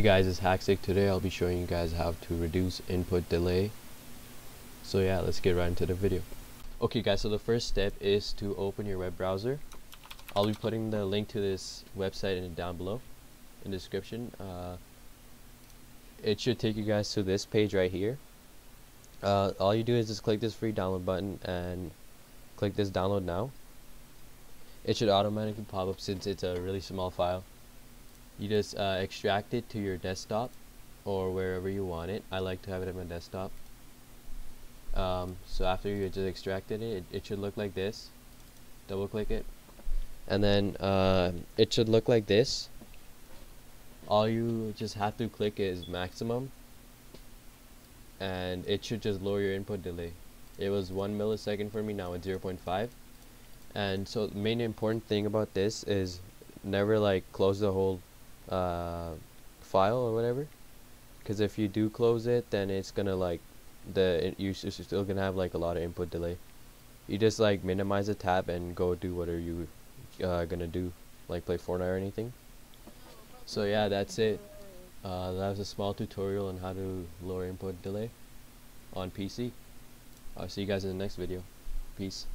guys, it's HaxTic. Today I'll be showing you guys how to reduce input delay. So yeah, let's get right into the video. Okay guys, so the first step is to open your web browser. I'll be putting the link to this website in down below in the description. Uh, it should take you guys to this page right here. Uh, all you do is just click this free download button and click this download now. It should automatically pop up since it's a really small file you just uh, extract it to your desktop or wherever you want it. I like to have it on my desktop. Um, so after you just extracted it, it, it should look like this. Double click it. And then uh, it should look like this. All you just have to click is maximum. And it should just lower your input delay. It was 1 millisecond for me now it's 0.5 and so the main important thing about this is never like close the whole uh, file or whatever. Because if you do close it then it's gonna like the you're still gonna have like a lot of input delay. You just like minimize the tab and go do whatever you uh, gonna do like play Fortnite or anything. So yeah that's it. Uh, that was a small tutorial on how to lower input delay on PC I'll see you guys in the next video. Peace